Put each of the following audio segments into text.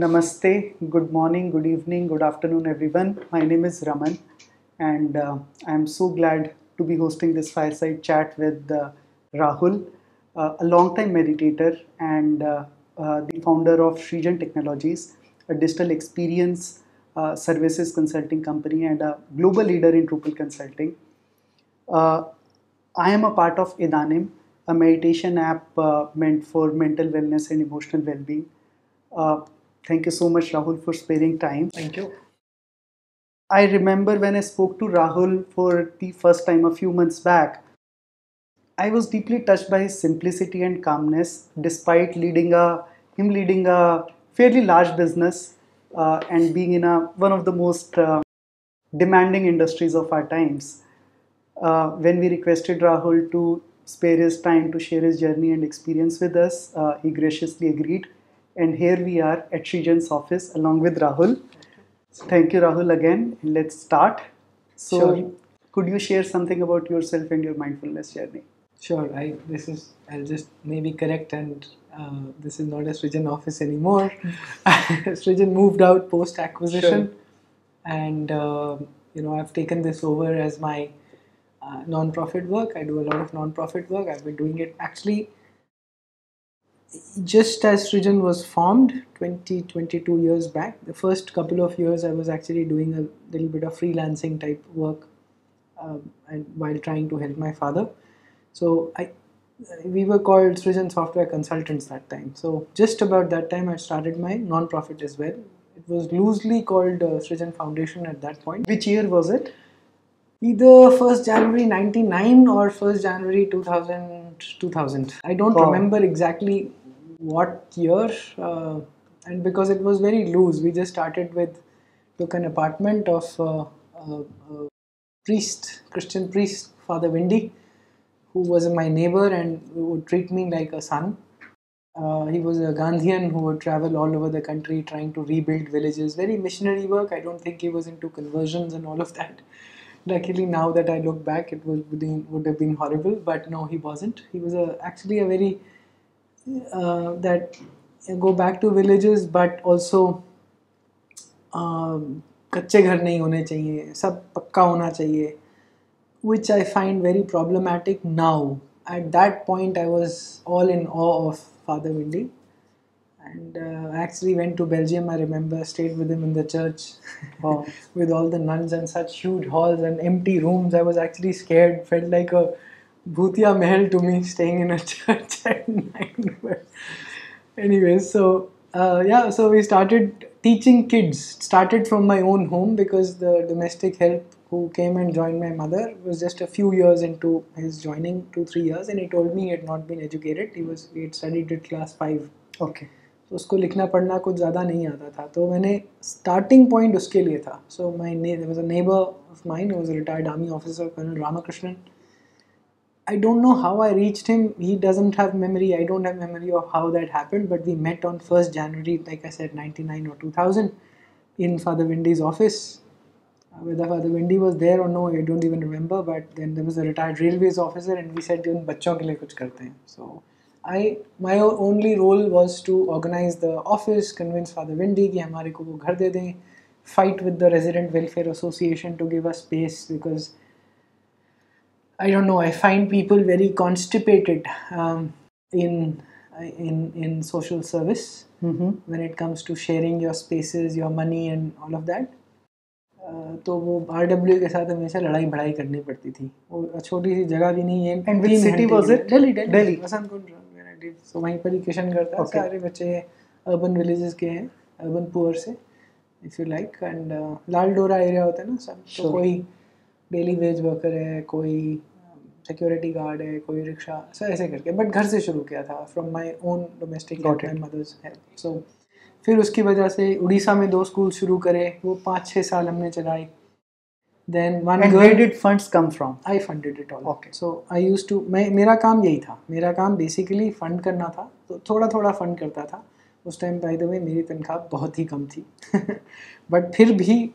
Namaste, good morning, good evening, good afternoon, everyone. My name is Raman, and uh, I'm so glad to be hosting this fireside chat with uh, Rahul, uh, a long-time meditator and uh, uh, the founder of Srijan Technologies, a digital experience uh, services consulting company and a global leader in Drupal consulting. I am a part of Idanim, a meditation app meant for mental wellness and emotional well-being. Thank you so much, Rahul, for sparing time. Thank you. I remember when I spoke to Rahul for the first time a few months back, I was deeply touched by his simplicity and calmness, despite leading a him leading a fairly large business uh, and being in a one of the most uh, demanding industries of our times. Uh, when we requested Rahul to spare his time to share his journey and experience with us, uh, he graciously agreed and here we are at Srijan's office along with Rahul. Thank you, Rahul, again. Let's start. So, sure. could you share something about yourself and your mindfulness journey? Sure. I this is I'll just maybe correct and uh, this is not a Srijan office anymore. Srijan moved out post acquisition, sure. and uh, you know I've taken this over as my uh, non-profit work. I do a lot of non-profit work. I've been doing it actually just as Srijan was formed 20, 22 years back, the first couple of years I was actually doing a little bit of freelancing type work um, and while trying to help my father. So I, we were called Srijan Software Consultants that time. So just about that time I started my non-profit as well. It was loosely called uh, Srijan Foundation at that point. Which year was it? Either 1st January 99 or 1st January 2000. 2000. I don't oh. remember exactly what year uh, and because it was very loose we just started with took an apartment of uh, a, a priest christian priest father windy who was my neighbor and would treat me like a son uh, he was a Gandhian who would travel all over the country trying to rebuild villages. Very missionary work. I don't think he was into conversions and all of that. Luckily, now that I look back, it would, would have been horrible, but no, he wasn't. He was a, actually a very uh, that go back to villages but also um, कच्चे घर नहीं होने चाहिए सब पक्का होना चाहिए which I find very problematic now. At that point, I was all in awe of Father Windy. And uh, I actually went to Belgium, I remember, stayed with him in the church oh. with all the nuns and such huge halls and empty rooms. I was actually scared, felt like a Bhutia Mahal to me staying in a church at night. But anyways, so uh, yeah, so we started teaching kids. Started from my own home because the domestic help who came and joined my mother was just a few years into his joining, two three years, and he told me he had not been educated. He was he had studied at class five. Okay. तो उसको लिखना पढ़ना कुछ ज़्यादा नहीं आता था तो मैंने स्टार्टिंग पॉइंट उसके लिए था so my was a neighbour of mine was retired army officer colonel Ramakrishnan I don't know how I reached him. He doesn't have memory. I don't have memory of how that happened. But we met on 1st January, like I said, 99 or 2000, in Father Windy's office. Uh, whether Father Windy was there or no, I don't even remember. But then there was a retired railways officer, and we said, "उन बच्चों के लिए कुछ करते हैं." So I my only role was to organize the office, convince Father Windy कि हमारे को वो घर दे दें, fight with the resident welfare association to give us space because I don't know. I find people very constipated um, in in in social service mm-hmm. when it comes to sharing your spaces, your money, and all of that. तो वो R W के साथ हमेशा लड़ाई भड़ाई करनी पड़ती थी वो छोटी सी जगह भी नहीं है and which city was it Delhi Delhi Kund so वहीं पर ही किशन करता है सारे बच्चे अर्बन विलेजेस के हैं अर्बन पुअर से if you like and Lal Dora area होता है ना सब sure. तो कोई डेली वेज वर्कर है कोई सिक्योरिटी गार्ड है कोई रिक्शा सो ऐसे करके। बट घर से शुरू किया था from my own domestic mother's help so फिर उसकी वजह से उड़ीसा में दो स्कूल शुरू करे वो पाँच छः साल हमने चलाई then and girl, where did funds come from? I funded it all. Okay. So i मैं मेरा काम यही था। मेरा काम बेसिकली फंड करना था। तो थोड़ा थोड़ा फंड करता था। उस टाइम बाय द वे मेरी तनख्वाह बहुत ही कम थी। बट फिर भी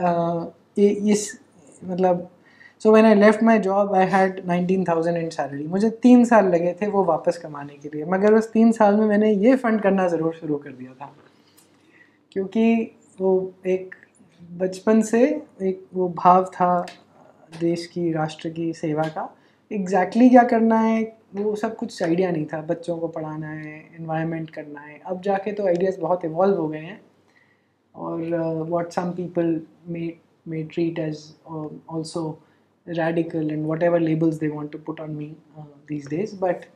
आ, इस मतलब so when I left my job I had nineteen thousand in salary मुझे तीन साल लगे थे वो वापस कमाने के लिए। मगर उस तीन साल में मैंने ये फ़ंड करना ज़रूर शुरू कर दिया था। क्योंकि वो एक बचपन से एक वो भाव था देश की, राष्ट्र की सेवा का। एग्जैक्टली exactly क्या करना है, वो सब कुछ आइडिया नहीं था। बच्चों को पढ़ाना है इन्वायरमेंट करना है। अब जाके तो आइडियाज़ बहुत इवॉल्व हो गए हैं। और what some people may may treat as also radical and whatever labels they want to put on me uh, these days. But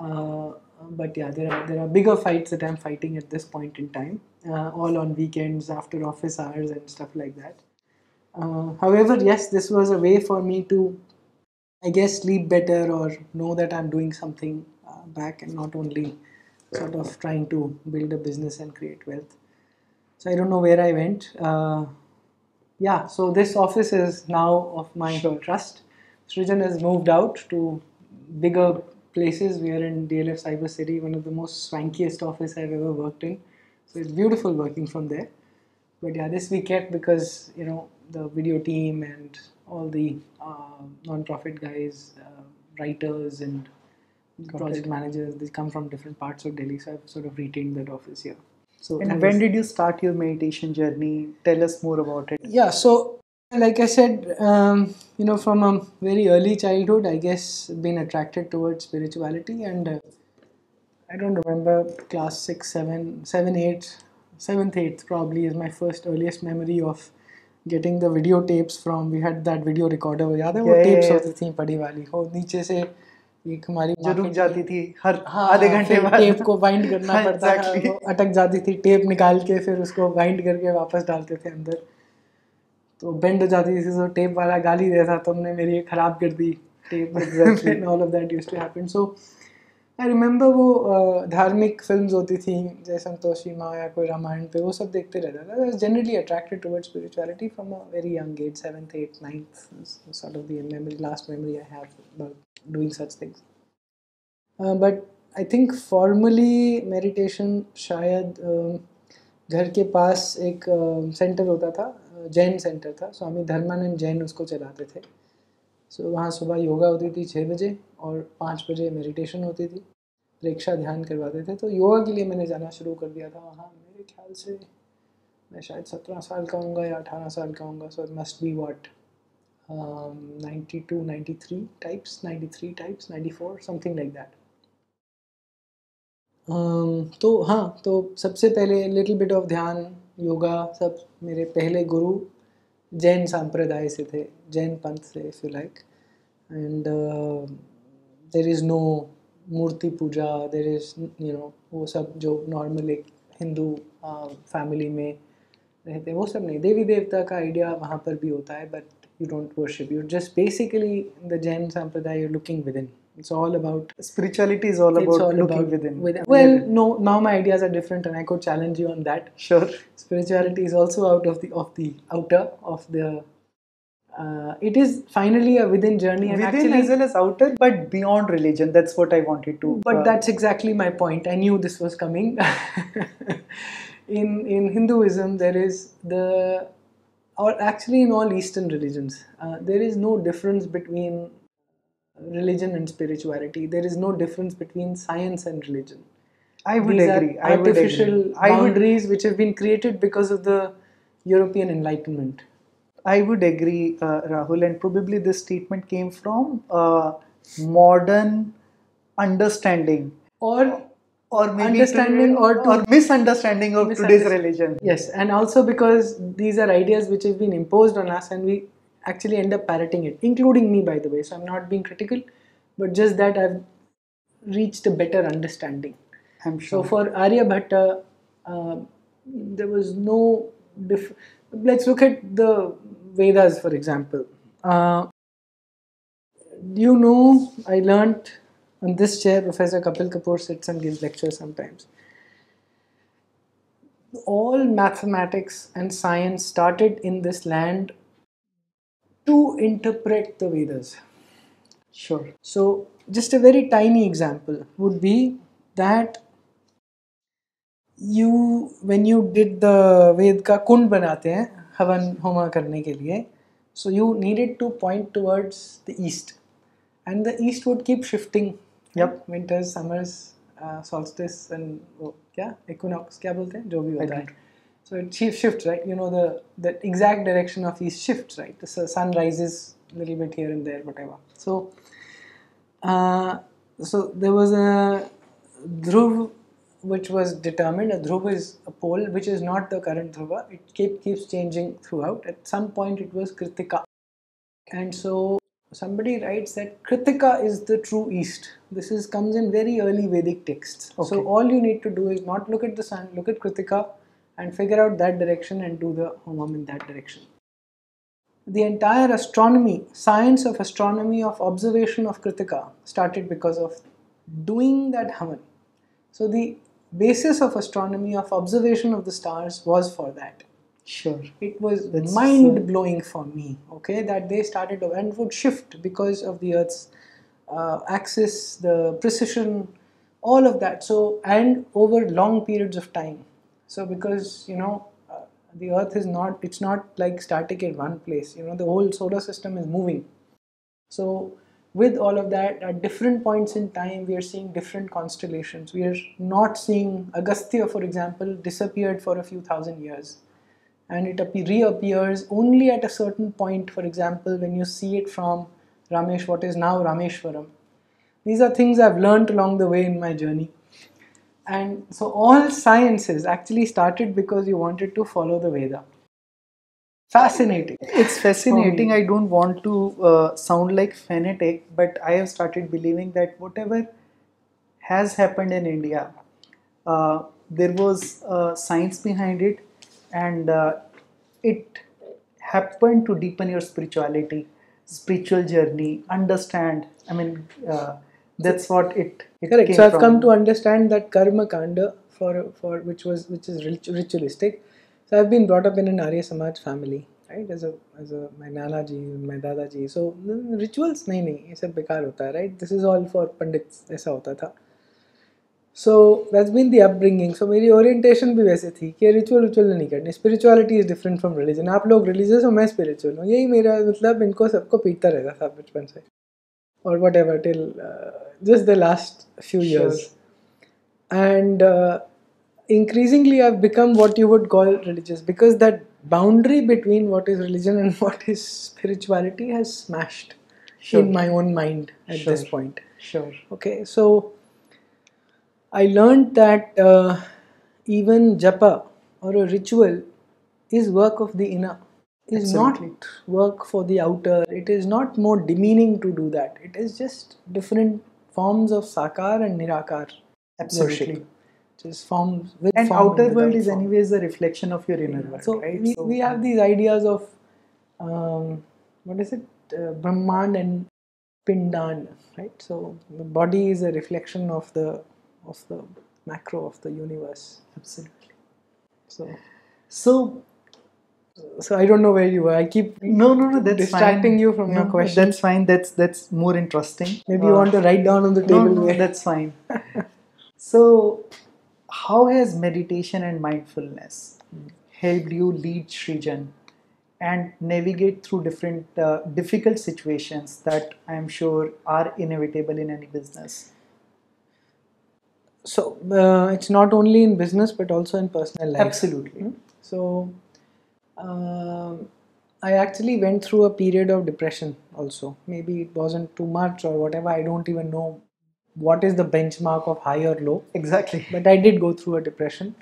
uh, but yeah there are there are bigger fights that i'm fighting at this point in time uh, all on weekends after office hours and stuff like that. Uh, however yes this was a way for me to i guess sleep better or know that i'm doing something uh, back and not only sort of trying to build a business and create wealth. So i don't know where i went. Uh, yeah, so this office is now of my trust. Srijan has moved out to bigger places. We are in DLF Cyber City, one of the most swankiest office I've ever worked in. So it's beautiful working from there. But yeah, this we kept because you know the video team and all the uh, non-profit guys, uh, writers and project managers, they come from different parts of Delhi. So I've sort of retained that office here. So and when did you start your meditation journey? Tell us more about it. Yeah, so like I said, um, you know, from a very early childhood, I guess been attracted towards spirituality, and uh, I don't remember class six, seven, seven, eight, seventh, eighth probably is my first earliest memory of getting the videotapes from. We had that video recorder. याद है वो tapes होती थी पड़ी वाली वो नीचे से एक हमारी जो रुक जाती थी हर हाँ, आधे घंटे बाद। टेप को वाइंड करना हाँ, पड़ता exactly. था अटक जाती थी टेप निकाल के फिर उसको वाइंड करके वापस डालते थे अंदर। तो बेंड हो जाती थी तो टेप वाला गाली देता था तुमने मेरी खराब कर दी। Tape all of that used to happen so I remember वो धार्मिक फ़िल्म होती थी जैसे संतोषी माँ या कोई रामायण पे वो सब देखते रहता था। Generally attracted towards spirituality from a very young age seventh eight ninth sort of last memory I have about such things. Uh, but I think formally meditation शायद घर के पास एक सेंटर होता था जैन सेंटर था स्वामी धर्मानंद जैन उसको चलाते थे। सो वहाँ सुबह योगा होती थी छः बजे। और पाँच बजे मेडिटेशन होती थी प्रेक्षा ध्यान करवाते थे तो योगा के लिए मैंने जाना शुरू कर दिया था। वहाँ मेरे ख्याल से मैं शायद सत्रह साल का हूँ या अठारह साल का हूँ so it must be what ninety 92 93 types 93 types 94 something like that. Um, तो हाँ तो सबसे पहले लिटिल बिट ऑफ़ ध्यान योगा सब मेरे पहले गुरु जैन संप्रदाय से थे जैन पंथ से if you like and there is no murti puja there is you know वो सब जो नॉर्मल एक हिंदू फैमिली में रहते हैं वो सब नहीं देवी देवता का आइडिया वहाँ पर भी होता है but you don't worship. You're just basically the Jain Sampradaya, you're looking within. It's all about spirituality is all about all looking about within. within. Well, no, now my ideas are different, and I could challenge you on that. Sure. Spirituality is also out of the of the outer of the. Uh, it is finally a within journey, and within actually, as well as outer, but beyond religion. That's what I wanted to. But uh, that's exactly my point. I knew this was coming. in in Hinduism, there is the or actually in all Eastern religions, uh, there is no difference between religion and spirituality. There is no difference between science and religion. I would These agree. Are artificial would agree. boundaries would, which have been created because of the European Enlightenment. I would agree, uh, Rahul, and probably this statement came from uh, modern understanding or or maybe understanding to, or, or misunderstanding of today's religion. Yes and also because these are ideas which have been imposed on us and we actually end up parroting it including me by the way. So i'm not being critical but just that i've reached a better understanding. I'm sure. so for arya bhatta uh, there was no diff- let's look at the vedas for example uh, you know i learned on this chair, Professor Kapil Kapoor sits and gives lectures sometimes. All mathematics and science started in this land to interpret the Vedas. Sure. So, just a very tiny example would be that you when you did the वेद का कुंड बनाते हैं हवन होमा करने के लिए so you need it to point towards the east and the east would keep shifting winters summers solstice and वो क्या इकोनॉक्स क्या बोलते हैं जो भी होता है so it shift right you know the exact direction of east shift right sunrise is limit here in there whatever so so there was a dhruv which was determined. A dhruv is a pole which is not the current dhruva. It keep, keeps changing throughout. At some point, it was kritika, and so somebody writes that kritika is the true east. This is comes in very early Vedic texts. Okay. So all you need to do is not look at the sun, look at kritika and figure out that direction and do the homam in that direction. The entire astronomy, science of astronomy of observation of Kritika started because of doing that havan. So the basis of astronomy of observation of the stars was for that. Sure. It was That's mind blowing for me, okay, that they started and would shift because of the Earth's uh, axis, the precession, all of that. So, and over long periods of time. So because you know uh, the Earth is not it's not like static in one place. You know the whole solar system is moving. So with all of that, at different points in time, we are seeing different constellations. We are not seeing Agastya, for example, disappeared for a few thousand years. And it reappears only at a certain point, for example, when you see it from Ramesh, what is now Rameshwaram. These are things I've learned along the way in my journey. And so all sciences actually started because you wanted to follow the Veda. Fascinating. It's fascinating. I don't want to uh, sound like fanatic, but I have started believing that whatever has happened in India, uh, there was uh, science behind it, and uh, it happened to deepen your spirituality, spiritual journey, understand. I mean, uh, that's what it, it correct so i've from. come to understand that karma kanda for for which was which is ritualistic so i've been brought up in an arya samaj family right as a as a my nana ji my dada ji so rituals nahi nahi ये सब बेकार होता है right this is all for pandits ऐसा होता था so that's been the upbringing सो मेरी orientation भी वैसे थी कि रिचुअल रिचुअल नहीं करनी spirituality is different from religion आप लोग रिलीजियस हो मैं स्पिरिचुअल हूँ यही मेरा मतलब इनको सबको पीटता रहता था बचपन से or whatever till uh, just the last few sure. years and uh, increasingly i've become what you would call religious because that boundary between what is religion and what is spirituality has smashed sure. in my own mind at sure. this point sure okay so i learned that uh, even japa or a ritual is work of the inner is Absolutely. not work for the outer. It is not more demeaning to do that. It is just different forms of sakar and nirakar Absolutely. worship. Just forms with and form outer world is form. anyways a reflection of your inner world. So right? we, so we have these ideas of um, what is it, uh, Brahman and Pindan, right? So the body is a reflection of the of the macro of the universe. Absolutely. So so so I don't know where you were. I keep no, no, no. That's distracting fine. you from no, your question. That's fine. That's that's more interesting. Maybe uh, you want to write down on the table. No, no, that's fine. so, how has meditation and mindfulness helped you lead Srijan and navigate through different uh, difficult situations that I am sure are inevitable in any business? So uh, it's not only in business but also in personal life. Absolutely. Mm-hmm. So um, I actually went through a period of depression also. Maybe it wasn't too much or whatever. I don't even know what is the benchmark of high or low. Exactly. But I did go through a depression.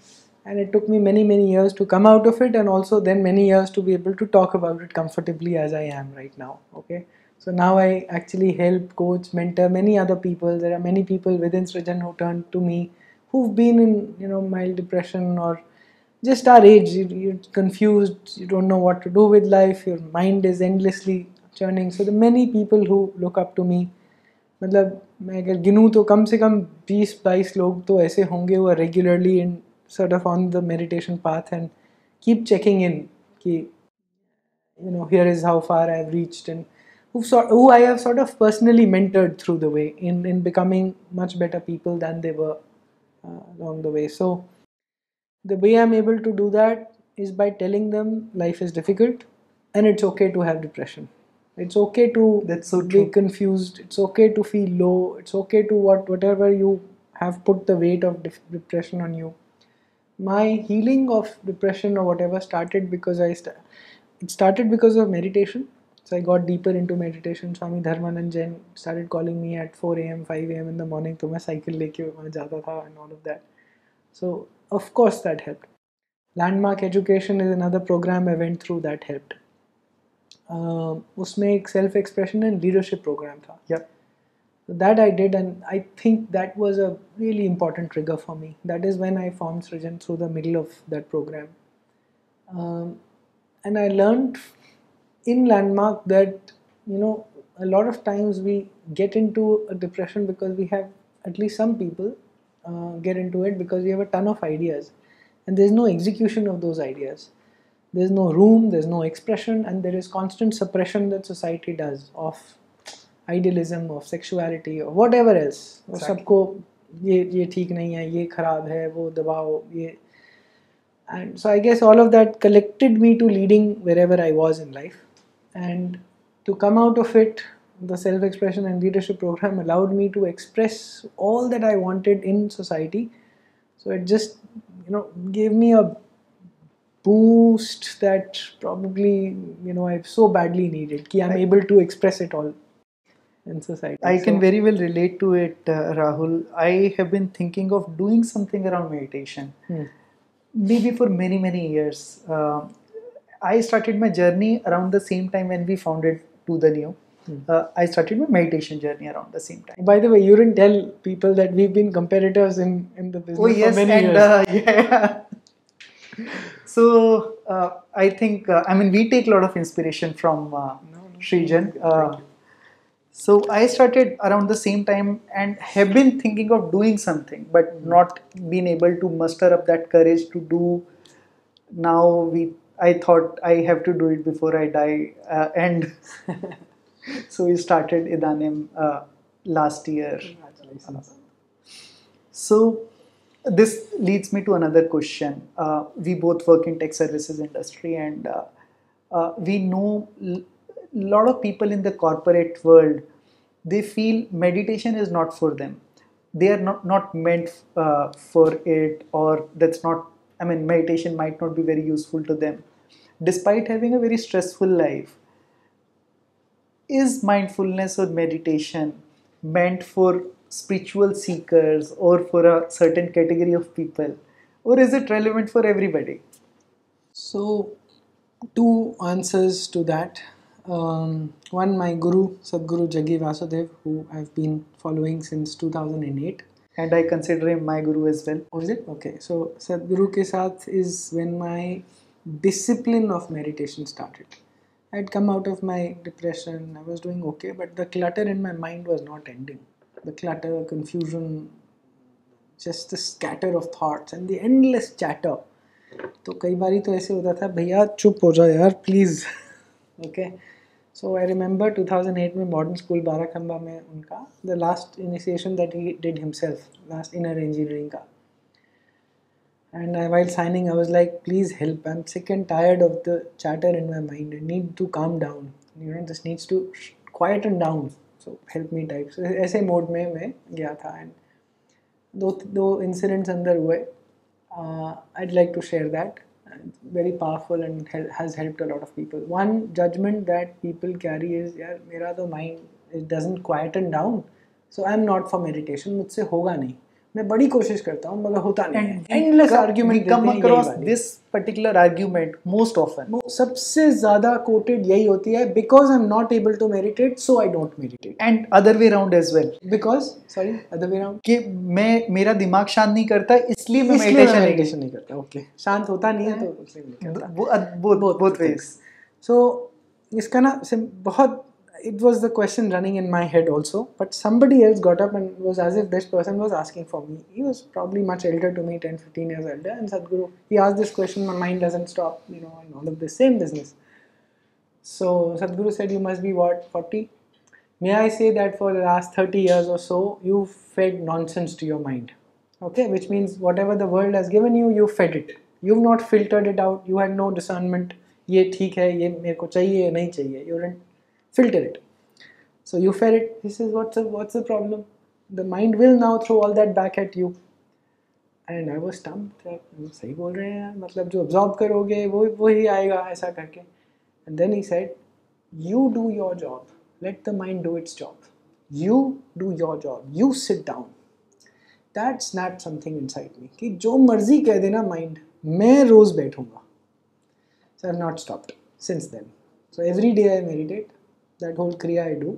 And it took me many, many years to come out of it, and also then many years to be able to talk about it comfortably as I am right now. Okay. So now I actually help, coach, mentor many other people. There are many people within Srijan who turn to me who've been in, you know, mild depression or just our age you're confused you don't know what to do with life your mind is endlessly churning so the many people who look up to me मतलब मैं अगर गिनूँ तो कम से कम 20-22 लोग तो ऐसे होंगे are regularly in sort of on the meditation path and keep checking in कि you know here is how far I've reached and who sort who I have sort of personally mentored through the way in in becoming much better people than they were uh, along the way so the way I'm able to do that is by telling them life is difficult and it's okay to have depression. it's okay to that's so true. be confused. It's okay to feel low. It's okay to what whatever you have put the weight of depression on you. My healing of depression or whatever started because i st- it started because of meditation. So i got deeper into meditation. Swami dharmanand jain started calling me at 4 a.m 5 a.m in the morning. to my cycle leke jata tha and all of that. So of course that helped. Landmark education is another program i went through that helped. Uh, उसमें एक self expression and leadership program था. Yep. So that I did, and I think that was a really important trigger for me. That is when I formed Srijan through the middle of that program. Um, and I learned in Landmark that, you know, a lot of times we get into a depression because we have, at least some people uh, get into it because we have a ton of ideas. And there's no execution of those ideas. There's no room, there's no expression, and there is constant suppression that society does of idealism of sexuality और what ever else और सबको ये ये ठीक नहीं है ये ख़राब है वो दबाओ ये and so I guess all of that collected me to leading where ever I was in life and to come out of it the self expression and leadership program allowed me to express all that I wanted in society. So it just, you know, gave me a boost that probably, you know, I've so badly needed. Ki I'm able to express it all in society. I can very well relate to it, uh, Rahul. I have been thinking of doing something around meditation, Hmm. maybe for many, many years. Uh, I started my journey around the same time when we founded To the New. Hmm. Uh, I started my meditation journey around the same time. By the way, you didn't tell people that we've been competitors in, in the business Oh yes, for many and years. uh, yeah. So uh, I think uh, I mean we take a lot of inspiration from uh, No, no. Srijan. Uh, so I started around the same time and have been thinking of doing something, but not been able to muster up that courage to do. Now we, I thought I have to do it before I die, uh, and so we started Idanim uh, last year. Congratulations. So this leads me to another question. Uh, we both work in tech services industry, and uh, uh, we know a lot of people in the corporate world. They feel meditation is not for them. They are not not meant uh, for it, or that's not. I mean, meditation might not be very useful to them, despite having a very stressful life is mindfulness or meditation meant for spiritual seekers or for a certain category of people or is it relevant for everybody So, two answers to that. Um, one, my guru, Sadhguru Jaggi Vasudev, who I've been following since 2008. and i consider him my guru as well Or is it? Okay. So, Sadhguru ke saath is when my discipline of meditation started. I'd come out of my depression, I was doing okay, but the clutter in my mind was not ending. the clutter, confusion, just the scatter of thoughts and the endless chatter. तो कई बारी तो ऐसे होता था भैया चुप हो जाओ यार please okay so I remember 2008 में मॉडर्न स्कूल बारा खंबा में उनका the last initiation that he did himself last inner engineering का. And I while signing I was like please help I am sick and tired of the chatter in my mind need to calm down you know this needs to quiet and down so help me type ऐसे mode में मैं गया था and दो दो incidents अंदर हुए। I like to share that very powerful and has help a lot of people one judgement that people carry is यार, मेरा तो mind it doesn't quite down so I am not for meditation मुझसे होगा नहीं। मैं बड़ी कोशिश करता हूँ मगर होता नहीं है. हैं यही across वाली. this particular argument most often. वो सबसे ज़्यादा कोटेड यही होती है because I am not able to meditate so I don't meditate and other way around as well. Because sorry other way round कि मैं मेरा दिमाग शांत नहीं करता इसलिए मैं मेडिटेशन मेडिटेशन नहीं करता। ओके शांत होता नहीं है तो इसलिए नहीं करता। both both ways. सो इसका ना बहुत it was the question running in my head also but somebody else got up and was as if this person was asking for me he was probably much elder to me 10 15 years elder and sadhguru he asked this question my mind doesn't stop you know and all of this same business so sadhguru said you must be what 40 may i say that for the last 30 years or so you fed nonsense to your mind okay which means whatever the world has given you you fed it you've not filtered it out you had no discernment ये ठीक है ये मेरे को चाहिए ये नहीं चाहिए you didn't filter it so you fed it he says what's the, what's the problem the mind will now throw all that back at you and I was stumped सही बोल रहे हैं यार मतलब जो ऑब्जॉर्व करोगे वो वही आएगा ऐसा करके and then he said you do your job late the mind do its job you do your job you sit down that snap something inside me कि जो मर्जी कह देना माइंड मैं रोज बैठूंगा sir not stopped since then so every day I meditate That whole kriya I do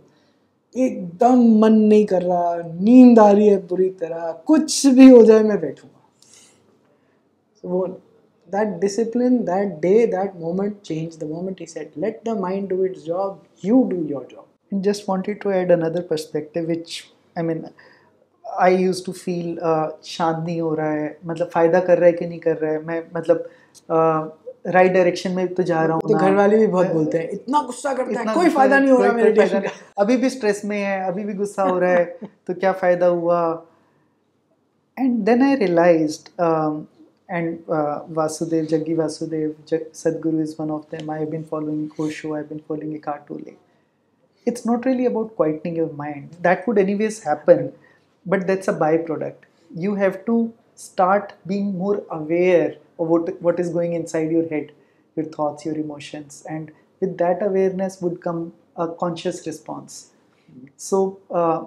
एकदम मन नहीं कर रहा, नींद आ रही है बुरी तरह, कुछ भी हो जाए मैं बैठूँगा। वो that discipline that day that moment change the moment is set let the mind do its job you do your job in just wanted to add another perspective which I mean I use to feel शांत नहीं हो रहा है मतलब फ़ायदा कर रहा है कि नहीं कर रहा है। मैं मतलब uh, राइट डायरेक्शन में तो जा रहा हूँ तो घर वाले भी बहुत बोलते हैं इतना गुस्सा करता इतना है कोई फ़ायदा नहीं हो रहा मेरे अभी भी स्ट्रेस में है अभी भी गुस्सा हो रहा है तो क्या फ़ायदा हुआ? And then I realise and Vasudev Jaggi Vasudev Sadhguru is one of them I been following को शो I been following a कार्टोले it's not really about quietening your mind that would anyways happen but that's a by product you have to start being more aware of what, what is going inside your head, your thoughts, your emotions, and with that awareness would come a conscious response. So uh,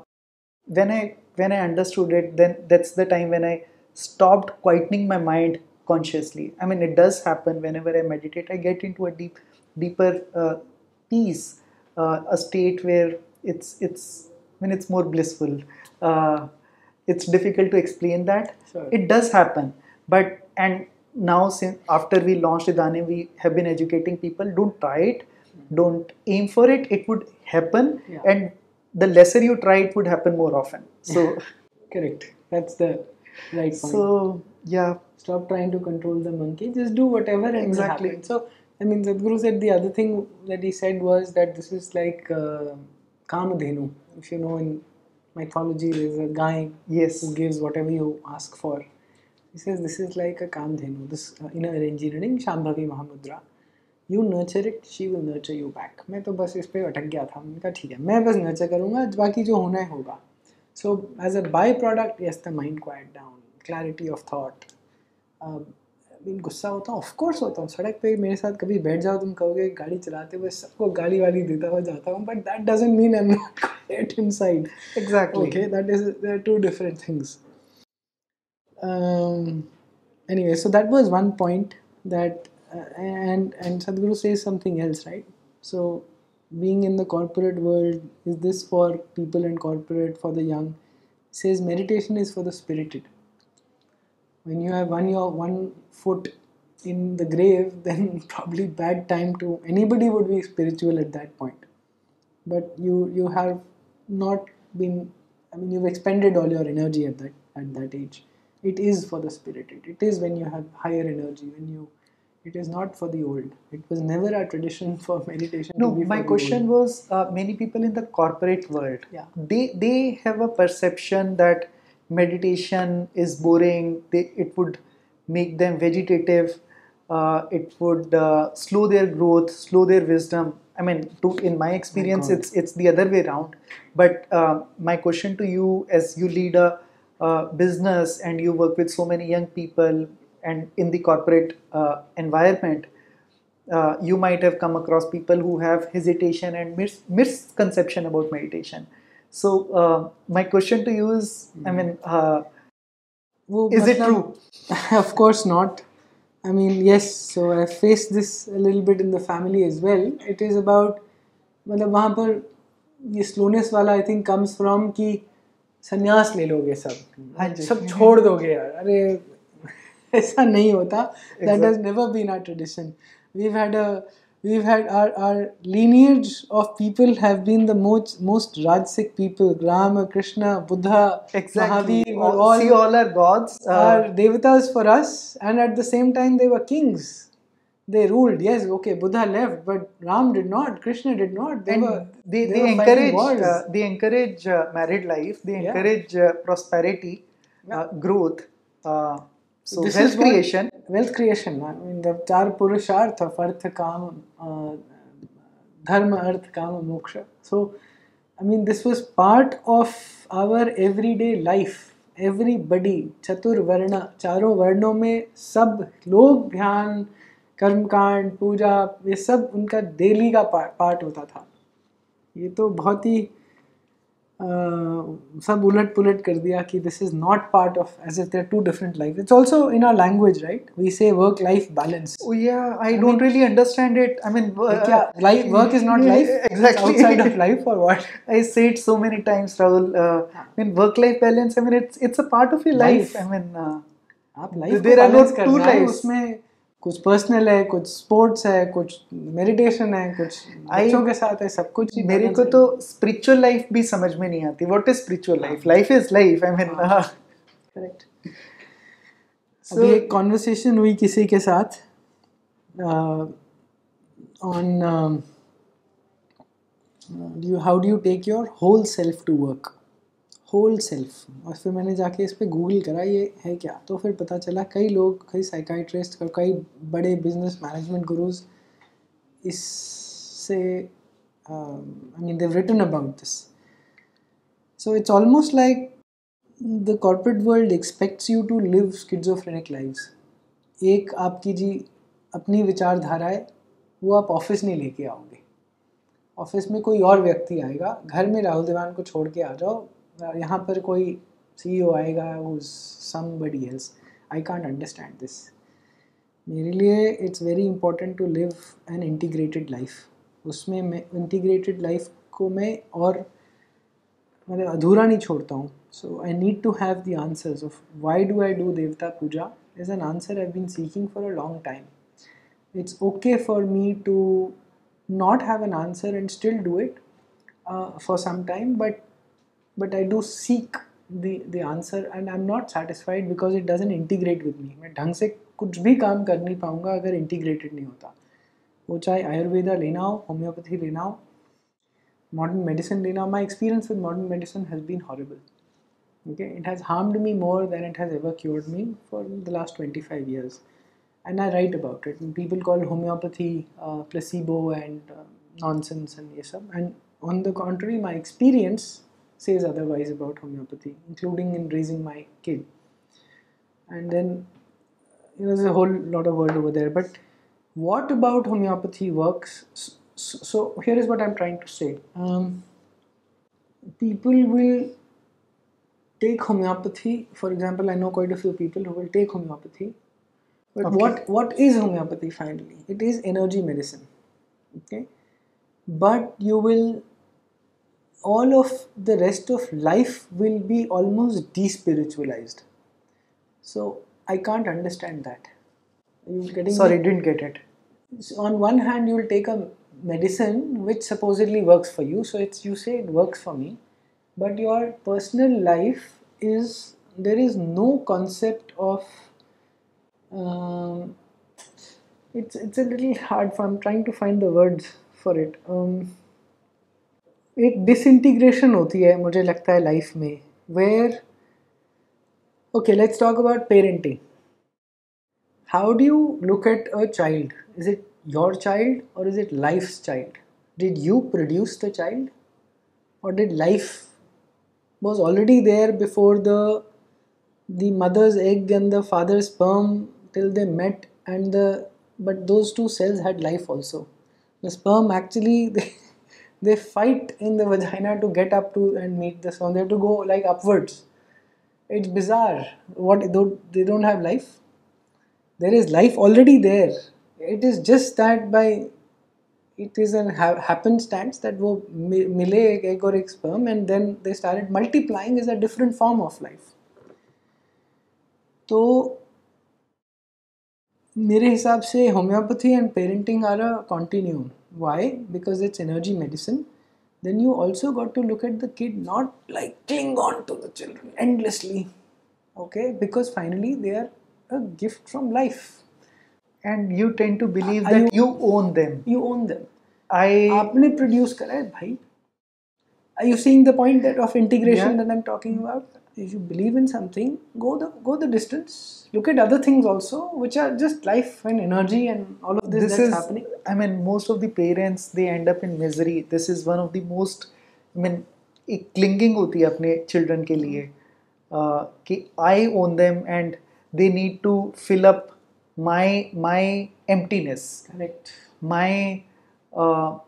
when I when I understood it, then that's the time when I stopped quietening my mind consciously. I mean, it does happen whenever I meditate. I get into a deep, deeper uh, peace, uh, a state where it's it's I mean it's more blissful. Uh, it's difficult to explain that. Sure. It does happen, but and now since after we launched Idanim, we have been educating people. Don't try it. Don't aim for it. It would happen, Yeah. and the lesser you try, it would happen more often. So. correct that's the right point So yeah, stop trying to control the monkey just do whatever and Exactly. exactly so i mean sadhguru said the other thing that he said was that this is like uh, kamadhenu if you know in mythology there's a guy yes, who gives whatever you ask for says this is like a kamdhenu, this uh, inner engineering, Shambhavi Mahamudra. You nurture it, she will nurture you back. मैं तो बस इस पर अटक गया था। मैंने कहा ठीक है मैं बस नर्चर करूँगा बाकी जो होना है होगा. So as a by product yes the mind quiet down clarity of thought mean गुस्सा होता हूँ ऑफकोर्स होता हूँ। सड़क पर मेरे साथ कभी बैठ जाओ तुम कहोगे गाड़ी चलाते हुए सबको गाली वाली देता हुआ जाता हूँ but that doesn't mean am not inside exactly that is two different things um, anyway so that was one point that uh, and and sadhguru says something else right? So being in the corporate world is this for people in corporate for the young? Says meditation is for the spirited. When you have one your one foot in the grave then probably bad time to anybody would be spiritual at that point. But you you have not been i mean you've expended all your energy at that at that age it is for the spirited it is when you have higher energy when you it is not for the old it was never a tradition for meditation No, my question old. was uh, many people in the corporate world, Yeah. they they have a perception that meditation is boring. They it would make them vegetative. Uh, it would uh, slow their growth, slow their wisdom. I mean, to, in my experience, God. it's it's the other way around. But uh, my question to you, as you lead a uh, business and you work with so many young people and in the corporate uh, environment, uh, you might have come across people who have hesitation and mis- misconception about meditation. So uh, my question to you is, I mean, uh, वो is it मतलब- of course not i mean yes so i faced this a little bit in the family as well it is about मतलब वहाँ पर ये slowness वाला I think comes from कि संन्यास ले लोगे सब हाँ जी। सब छोड़ दोगे यार अरे ऐसा नहीं होता that. Has never been our tradition we've had a we've had our, our lineage of people have been the most most rajasic people rama krishna buddha exactly. mahavir All, all see, all our gods. Uh, are devatas for us and at the same time they were kings they ruled yes okay buddha left but ram did not krishna did not they and were they, they, were fighting encourage wars. uh, they encourage uh, married life. They Yeah. encourage uh, prosperity, uh, growth. Uh, so This wealth is what- creation. wealth creation i mean the char purusharth of artha kama uh, dharma arth kama moksha so i mean this was part of our everyday life everybody चतुर्वर्ण चारों वर्णों में सब लोग ध्यान कर्मकांड पूजा ये सब उनका डेली का पा, पार्ट होता था। ये तो बहुत ही आ, सब उलट पुलट कर दिया कि this is not part of as if there two different life it's also in our language right we say work life balance I don't really understand it I mean work is not life exactly of life और what I say it so many times travel I mean work life balance I mean it's it's a part of your life I mean आप life there are not to life उसमें कुछ personal है कुछ sports है कुछ meditation है कुछ बच्चों के साथ है सब कुछ ही मेरे को तो स्पिरिचुअल लाइफ भी समझ में नहीं आती। What is spiritual life life is life I mean correct so एक कॉन्वर्सेशन हुई किसी के साथ on how do you take your whole self to work whole self और फिर मैंने जाके इस पर गूगल करा, ये है क्या? तो फिर पता चला, कई लोग, कई साइकाइट्रिस्ट और कई बड़े बिज़नेस मैनेजमेंट गुरुज इससे I mean they've written about this So it's almost like the corporate world expects you to live schizophrenic lives. एक आपकी जी अपनी विचारधारा है, वो आप ऑफ़िस नहीं लेके आओगे। ऑफ़िस में कोई और व्यक्ति आएगा, घर में राहुल देवान को छोड़ के आ जाओ यहाँ पर कोई सी ओ आएगा वो somebody else I can't understand this मेरे लिए it's very important to live an integrated life उसमें मैं इंटीग्रेटेड लाइफ को मैं और मतलब अधूरा नहीं छोड़ता हूँ. So I need to have the answers of why do I do devta puja is an answer I been seeking for a long time it's okay for me to have an answer and still do it uh, for some time but but i do seek the the answer and i'm not satisfied because it doesn't integrate with me मैं ढंग से कुछ भी काम कर नहीं पाऊंगा अगर इंटीग्रेटेड नहीं होता वो चाहे आयुर्वेदा लेना हो होम्योपैथी लेना हो modern medicine लेना हो my experience with modern medicine has been horrible okay it has harmed me more than it has ever cured me for the last 25 years and I write about it. And people call homeopathy uh, placebo and uh, nonsense and yes, and on the contrary, my experience says otherwise about homeopathy, including in raising my kid. And then you know, there's a whole lot of world over there. But what about homeopathy works? So, so here is what I'm trying to say. Um, people will take homeopathy. For example, I know quite a few people who will take homeopathy but Okay. what what is homeopathy finally? It is energy medicine. Okay, but you will all of the rest of life will be almost despiritualized. So I can't understand that. Getting Sorry, me? didn't get it. So on one hand you will take a medicine which supposedly works for you so it's you say it works for me but your personal life is there is no concept of um, it's it's a little hard for I'm trying to find the words for it um, एक disintegration होती है, मुझे लगता है life में where okay let's talk about parenting how do you look at a child is it your child और is it life child did you produce the child और did life was already there before the the mother's egg and the father's sperm till they met and the but those two cells had life also the sperm actually they fight in the vagina to get up to and meet the sperm they have to go like upwards it's bizarre what they don't- they don't have life there is life already there it is just that by it is an ha- happenstance that वो मि- मिले एक egg और एक sperm and then they started multiplying is a different form of life तो मेरे हिसाब से homeopathy and parenting are a continuum why because it's energy medicine then you also got to look at the kid not like cling on to the children endlessly okay because finally they are a gift from life And you tend to believe Are that you own them. you own them I आपने produce करा है भाई are you seeing the point that of integration Yeah. that i'm talking about if you believe in something go the go the distance look at other things also which are just life and energy and all of this, this that's is happening i mean most of the parents they end up in misery this is one of the most i mean एक clinging होती है अपने children के लिए uh, कि I own them and they need to fill up my my emptiness correct my uh,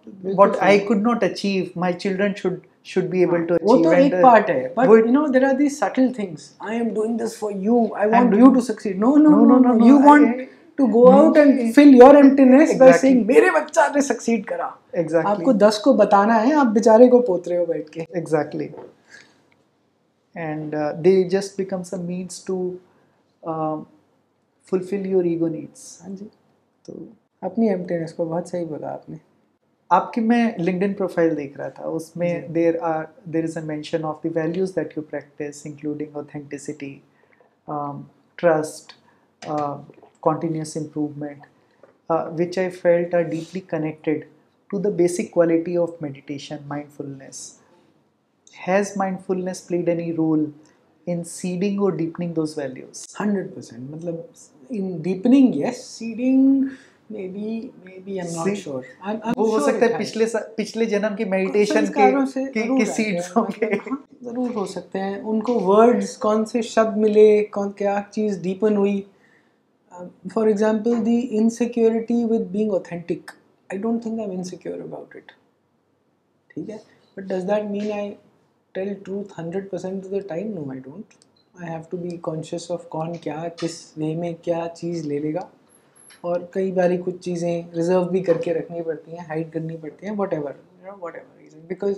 what I सही। could not achieve my children should should be able to वो तो एक part है but you know there are these subtle things I am doing this for you I want you to succeed no no no no, no you want to go out and fill your emptiness exactly. by saying मेरे बच्चा ने succeed करा exactly. आपको दस को बताना है आप बेचारे को पोत रहे हो बैठ के exactly and uh, they just becomes a means to uh, fulfill your ego needs हाँ जी तो अपनी एम्प्टीनेस को बहुत सही बोला आपने आपकी मैं लिंकड प्रोफ़ाइल देख रहा था उसमें there are there is a mention of the values that you practise including authenticity trust continuous improvement which I felt are deeply connected to the basic quality of meditation mindfulness has mindfulness played any role in seeding और deepening those values hundred percent मतलब in deepening yes seeding वो हो सकता है पिछले पिछले जन्म की मेडिटेशन के के, सीड्स होंगे। हाँ, ज़रूर हो सकते हैं। उनको वर्ड्स कौन से शब्द मिले कौन क्या चीज़ डीपन हुई। For example the insecurity with being authentic I don't think I am insecure about it ठीक है? But does that mean I tell truth hundred percent of the time no I don't I have to be conscious of कौन क्या किस वे में क्या चीज़ ले लेगा। और कई बार कुछ चीज़ें रिज़र्व भी करके रखनी पड़ती हैं हाइड करनी पड़ती हैं whatever whatever reason because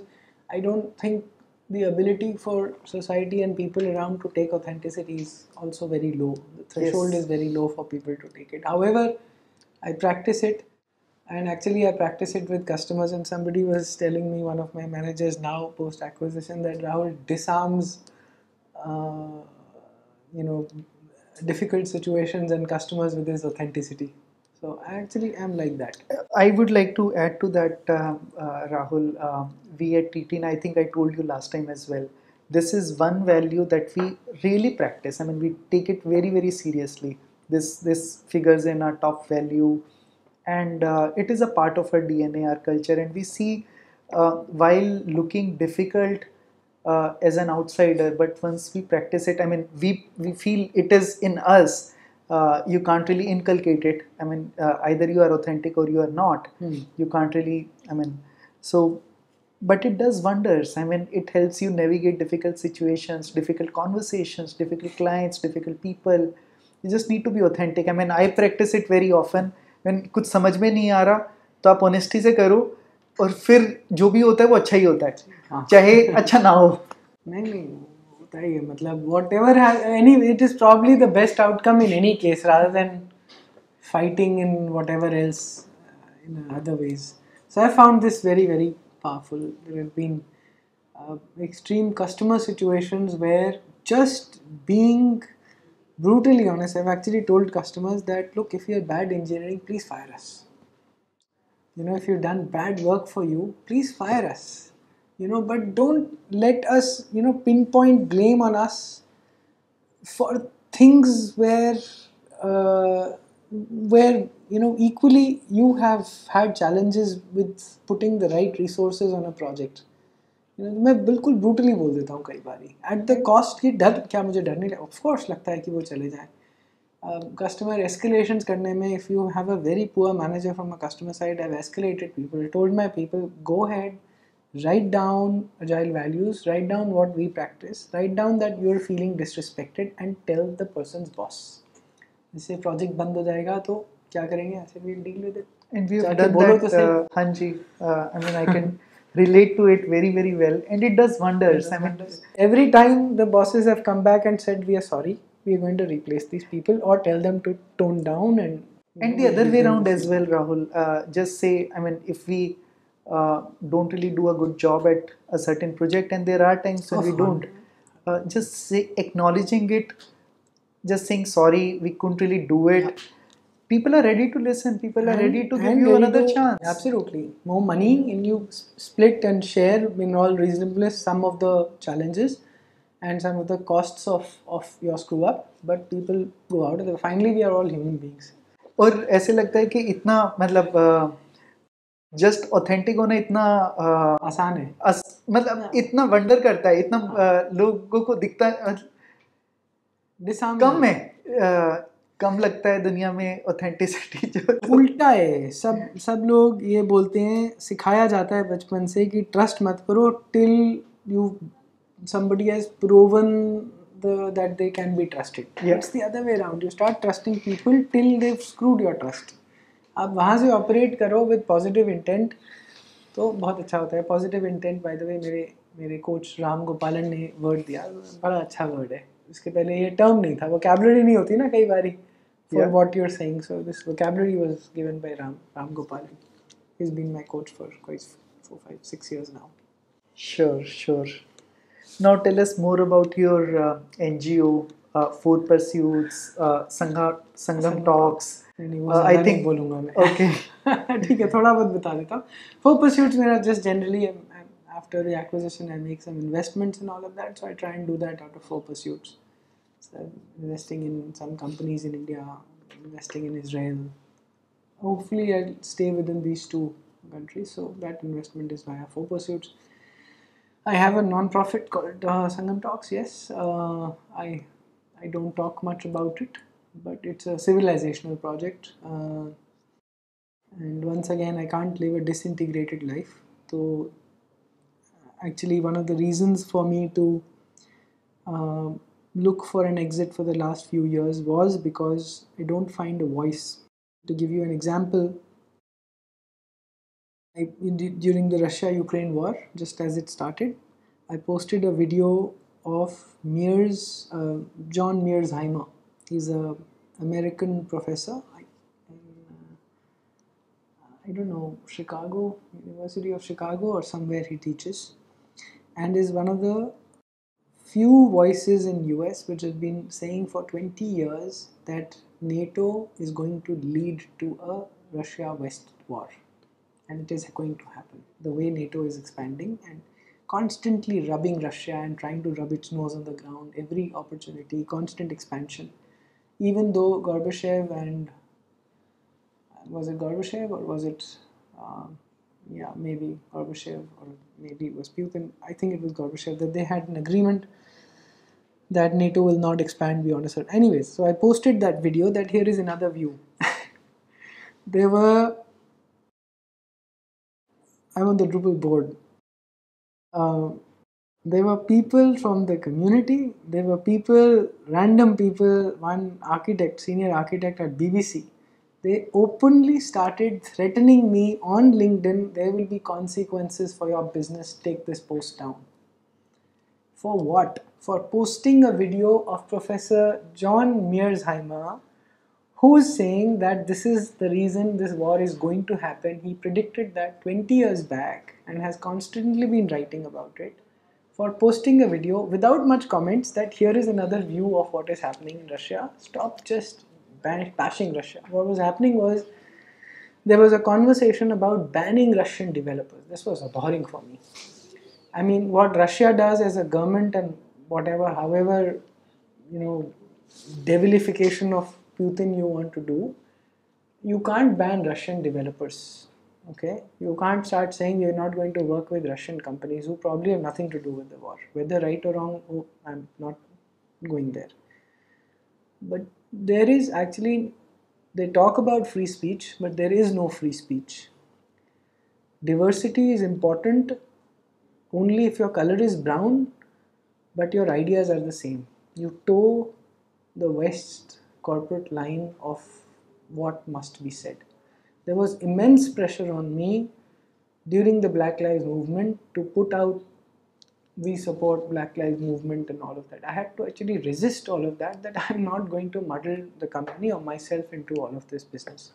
I don't think the ability for society and people around to take authenticity is also very low thresh is very low for people to take it however I practise it and actually I practise it with customers and somebody was telling me one of my managers now post acquisition that Rahul disarms you know difficult situations and customers with his authenticity. So I actually am like that. I would like to add to that, uh, uh, Rahul. Um, we at TT, and I think I told you last time as well. This is one value that we really practice. I mean, we take it very, very seriously. This this figures in our top value, and uh, it is a part of our DNA, our culture, and we see uh, while looking difficult uh, as an outsider, but once we practice it, I mean, we we feel it is in us. Uh, you can't really inculcate it. I mean, uh, either you are authentic or you are not. Hmm. You can't really. I mean, so, but it does wonders. I mean, it helps you navigate difficult situations, difficult conversations, difficult clients, difficult people. You just need to be authentic. I mean, I practice it very often. When कुछ समझ में नहीं आ रहा तो आप honesty से करो और फिर जो भी होता है वो अच्छा ही होता है। हाँ। चाहे अच्छा ना हो। नहीं नहीं होता ही है मतलब whatever any it is probably the best outcome in any case rather than fighting in whatever else in other ways so I found this very very powerful extreme customer situation where just being brutally honest i've actually told customers that look if you're bad engineering please fire us. you know if you've done bad work for you please fire us you know but don't let us you know pinpoint blame on us for things where uh, where you know equally you have had challenges with putting the right resources on a project you know, मैं बिल्कुल brutally बोल देता हूँ कई बारी at the cost की डर क्या मुझे डर नहीं ऑफ कोर्स लगता है कि वो चले जाए Um, कस्टमर एस्केलेशन करने में if you have a very poor manager from a customer side have escalated people told my people go had write down agile values write down what we practise write down that you are feeling disrespected and tell the person boss जैसे project बंद हो जाएगा तो क्या करेंगे? ऐसे we deal with it and we बोलो तो uh, हाँ जी I mean I can relate to it very very well. And it does wonders, it does I mean, wonders. every time the bosses have come back and said we are sorry we are going to replace these people or tell them to tone down and and the other way around as well, Rahul. Uh, just say, I mean, if we uh, don't really do a good job at a certain project, and there are times when Of we don't, uh, just say acknowledging it, just saying sorry, we couldn't really do it. People are ready to listen. People are And- ready to give you another to- chance. Absolutely. More money and you split and share in all reasonableness some of the challenges and some of the costs of, of your screw up. But people go out. Finally, we are all human beings. और ऐसे लगता है कि इतना मतलब just authentic होना इतना uh, आसान है अस, मतलब इतना वंडर करता है इतना uh, लोगों को दिखता है disarm कम है uh, कम लगता है दुनिया में ऑथेंटिसिटी जो उल्टा है सब सब लोग ये बोलते हैं सिखाया जाता है बचपन से कि ट्रस्ट मत करो till you somebody has proven the that they can be trusted Yeah. it's the other way around you start trusting people till they've screwed your trust आप वहाँ से ऑपरेट करो विद पॉजिटिव इंटेंट तो बहुत अच्छा होता है positive intent by the way मेरे मेरे कोच राम गोपालन ने वर्ड दिया बड़ा अच्छा वर्ड है इसके पहले ये टर्म नहीं था वोकेबलरी नहीं होती ना कई बारी for. What you're saying so this vocabulary was given by Ram Ram Gopalan he's been my coach for quite four five six years now Sure, sure. Now tell us more about your uh, NGO, uh, Four Pursuits, uh, Sangha, Sangam Talks. नहीं नहीं, वो Uh, I ज़्यादा नहीं think- बोलूँगा मैं Okay. ठीक है थोड़ा बहुत बता देता हूँ फोर परस्यूट्स मेरा just generally after the acquisition I make some investments and all of that so I try and do that out of four pursuits so I'm investing in some companies in India investing in Israel hopefully I'll stay within these two countries so that investment is via four pursuits I have a non-profit called uh, Sangam Talks yes. Uh, I I don't talk much about it but it's a civilizational project. Uh, and once again i can't live a disintegrated life. So actually one of the reasons for me to uh, look for an exit for the last few years was because i don't find a voice. To give you an example I, in during the russia ukraine war just as it started i posted a video of mears uh, john mearsheimer he's a american professor uh, I don't know, Chicago, University of Chicago, or somewhere he teaches, and is one of the few voices in US which has been saying for 20 years that NATO is going to lead to a Russia-West war, and it is going to happen. The way NATO is expanding and constantly rubbing Russia and trying to rub its nose on the ground, every opportunity, constant expansion. Even though Gorbachev and was it Gorbachev or was it, um, yeah, maybe Gorbachev or maybe it was Putin. I think it was Gorbachev that they had an agreement that NATO will not expand beyond a certain. Anyways, so I posted that video. That here is another view. there were. I'm on the Drupal board. Uh, there were people from the community. There were people, random people. One architect, senior architect at BBC they openly started threatening me on LinkedIn there will be consequences for your business, take this post down. For what? For posting a video of Professor John Mearsheimer, who is saying that this is the reason this war is going to happen. He predicted that 20 years back and has constantly been writing about it. For posting a video without much comments that here is another view of what is happening in Russia. Stop just bashing Russia. What was happening was there was a conversation about banning Russian developers. This was abhorring for me. I mean, what Russia does as a government and whatever, however, you know, devilification of Putin you want to do, you can't ban Russian developers. Okay, you can't start saying you're not going to work with Russian companies who probably have nothing to do with the war, whether right or wrong. Oh, I'm not going there. But there is actually, they talk about free speech, but there is no free speech. Diversity is important only if your color is brown, but your ideas are the same. You toe the West corporate line of what must be said. There was immense pressure on me during the Black Lives Movement to put out we support Black Lives Movement and all of that. I had to actually resist all of that, that I'm not going to muddle the company or myself into all of this business.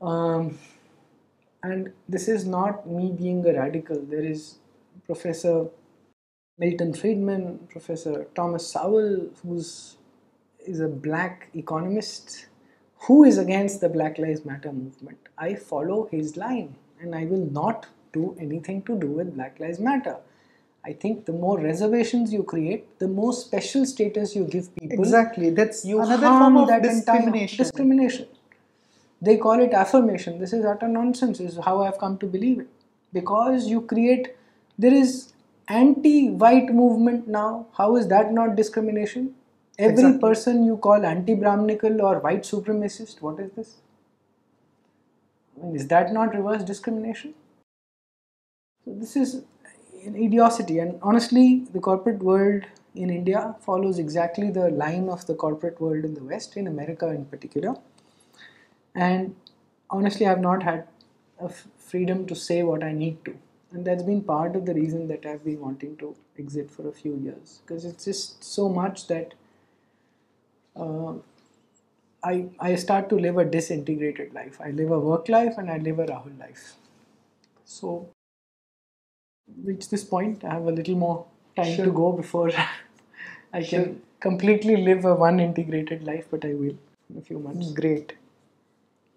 Um, and this is not me being a radical. There is Professor Milton Friedman, Professor Thomas Sowell, who's is a black economist who is against the Black Lives Matter movement. I follow his line and I will not do anything to do with Black Lives Matter. I think the more reservations you create, the more special status you give people. Exactly. That's You another form of that entire- discrimination. discrimination. They call it affirmation. This is utter nonsense. Is how I've come to believe it. Because you create, there is anti-white movement now how is that not discrimination every Exactly. person you call anti-brahminical or white supremacist what is this? I mean, is that not reverse discrimination? So this is an idiocy and honestly the corporate world in india follows exactly the line of the corporate world in the west in america in particular. And honestly i've not had a freedom to say what i need to. And that's been part of the reason that i've been wanting to exit for a few years because it's just so much that uh, I, I start to live a disintegrated life i live a work life and i live a rahul life so reach this point i have a little more time to go before i Sure. can completely live a one integrated life but i will in a few months Great.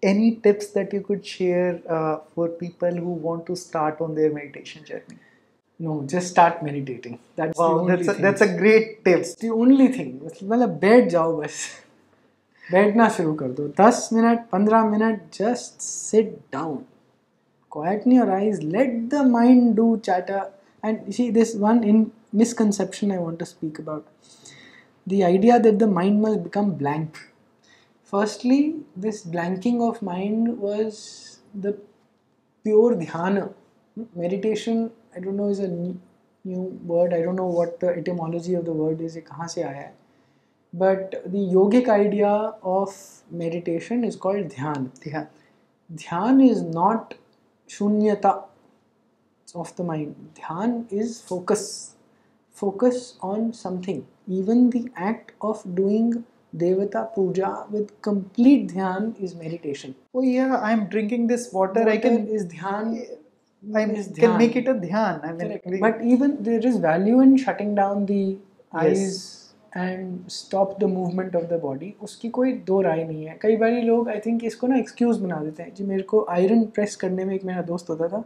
Any tips that you could share uh, for people who want to start on their meditation journey? No, just start meditating. That's the Wow, only that's a, thing. that's a great tip. It's the only thing. मतलब बैठ जाओ बस बैठना शुरू कर दो दस minute पंद्रह minute just sit down quieten your eyes let the mind do chatter and you see this one in misconception i want to speak about the idea that the mind must become blank firstly this blanking of mind was the pure dhyana meditation i don't know is a new, word i don't know what the etymology of the word is ये कहाँ से आया है but the yogic idea of meditation is called dhyan Yeah. ध्यान is not shunyata of the mind. Dhyan is focus. Focus on something. Even the act of doing devata puja with complete dhyan is meditation. Oh yeah, I'm drinking this water. I can is dhyan. I is can dhyan. make it a dhyan. I mean, we- But even there is value in shutting down the eyes Yes. and stop the movement of the body. उसकी कोई दो राय नहीं है कई बार लोग I think इसको ना excuse बना देते हैं जी मेरे को आयरन प्रेस करने में एक मेरा दोस्त होता था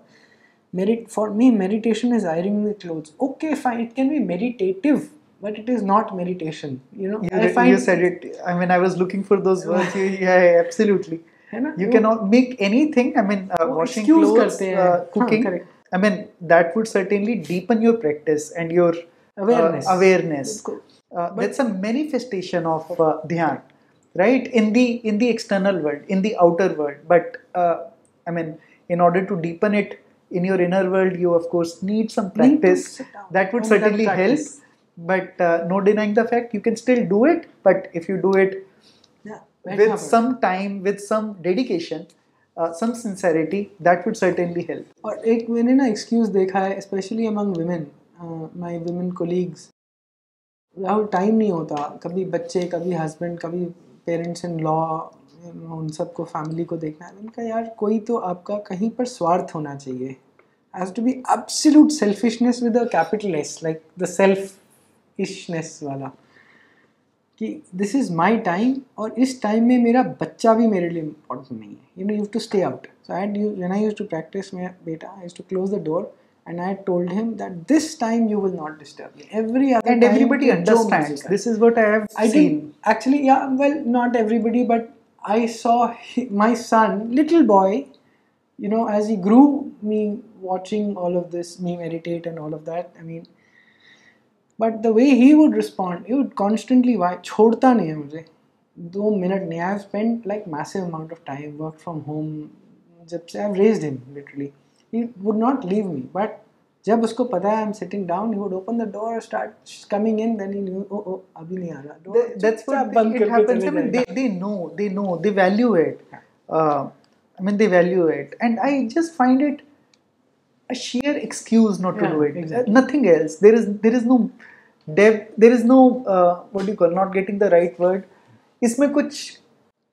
merit for me meditation is ironing the clothes okay fine it can be meditative but it is not meditation you know you, i find you said it. I mean, I was looking for those words. Yeah, yeah, absolutely. है ना You वो- cannot make anything. I mean, uh, वो washing excuse clothes, करते हैं। uh, हाँ, cooking. correct. I mean, that would certainly deepen your practice and your uh, Awareness. awareness. बिल्कुल। Uh, that's a manifestation of uh, dhyan, right? In the in the external world, in the outer world. But uh, I mean, in order to deepen it in your inner world, you of course need some Need to practice. sit down That would and certainly that practice. help. But uh, no denying the fact you can still do it. But if you do it Yeah, with some time, with some dedication, uh, some sincerity, that would certainly help. और एक मैंने ना excuse देखा है specially among women my women colleagues Rahul time नहीं होता। कभी बच्चे कभी हस्बैंड कभी पेरेंट्स इन लॉ उन सबको फैमिली को देखना है। उनका यार कोई तो आपका कहीं पर स्वार्थ होना चाहिए। Has to be absolute selfishness with a capital S like the selfishness वाला। कि दिस इज़ माई टाइम और इस टाइम में मेरा बच्चा भी मेरे लिए इम्पोर्टेंट नहीं है you know you to stay out so I you when I use to practice माई बेटा आई use to close the door and I told him that this time you will not disturb me every other And everybody understands. This is what I have I seen. did actually, yeah. Well, not everybody, but I saw he, my son, little boy, you know, as he grew, me watching all of this, me meditate and all of that. I mean, but the way he would respond, he would constantly why छोड़ता नहीं है मुझे दो minute नहीं I have spent like massive amount of time work from home जब से I have raised him literally he would not leave me but जब उसको पता है I am sitting down he would open the door start coming in then he knew ओ ओ अभी नहीं आ रहा Door Th- that's चुपचाप what बंद it करके happens. I चले mean, जाएगा। they, they know, they know, they value it. Uh, I mean, they value it, and I just find it a sheer excuse not to Yeah, do it. exactly. Uh, nothing else. There is there is no depth. There is no uh, what do you call? Not getting the right word. इसमें कुछ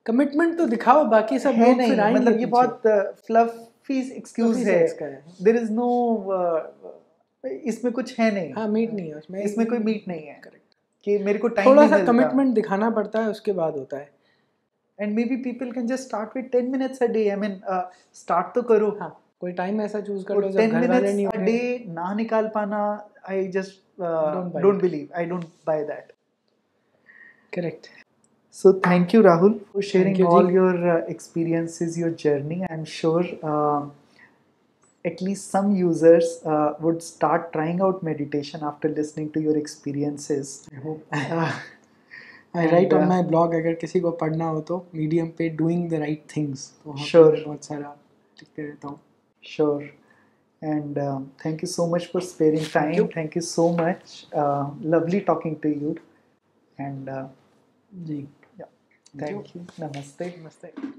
commitment तो दिखाओ बाकी सब है नहीं मतलब ये बहुत फ्लफी एक्सक्यूज Fluffy है। देर इज़ नो इसमें कुछ है नहीं हाँ मीट नहीं है उसमें इसमें कोई मीट नहीं है Correct. कि मेरे को टाइम थोड़ा सा कमिटमेंट दिखाना पड़ता है उसके बाद होता है and maybe people can just start with 10 minutes a day I mean start तो करो हाँ कोई टाइम ऐसा चूज़ कर लो जब घर वाले नहीं डे ना निकाल पाना I just don't believe I don't buy that correct So thank you, Rahul, for sharing you, all Ji. your uh, experiences, your journey. I'm sure um, at least some users uh, would start trying out meditation after listening to your experiences. I hope. Uh, I write And, on uh, my blog अगर किसी को पढ़ना हो तो Medium पे doing the right things तो Sure. बहुत सारा लिखते रहता हूँ Sure. And um, thank you so much for sparing time. Thank you, thank you so much. Uh, lovely talking to you. And uh, yeah. Thank, thank you. you. Namaste. Namaste.